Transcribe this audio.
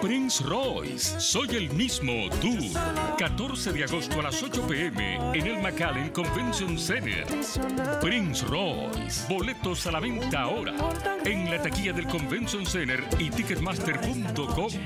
Prince Royce, soy el mismo tú. 14 de agosto a las 8 pm en el McAllen Convention Center. Prince Royce, boletos a la venta ahora en la taquilla del Convention Center y Ticketmaster.com.